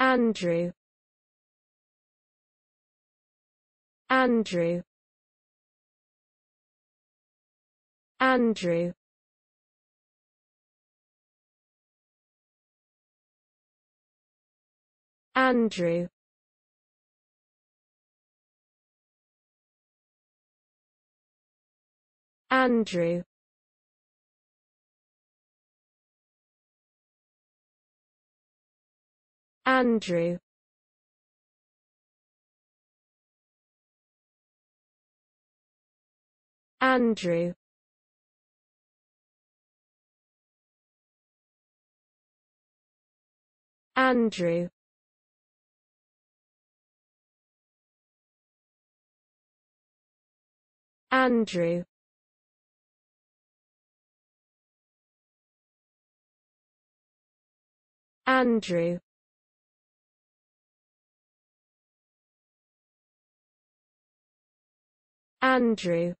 Andrew. Andrew. Andrew. Andrew. Andrew Andrew. Andrew. Andrew. Andrew. Andrew Andrew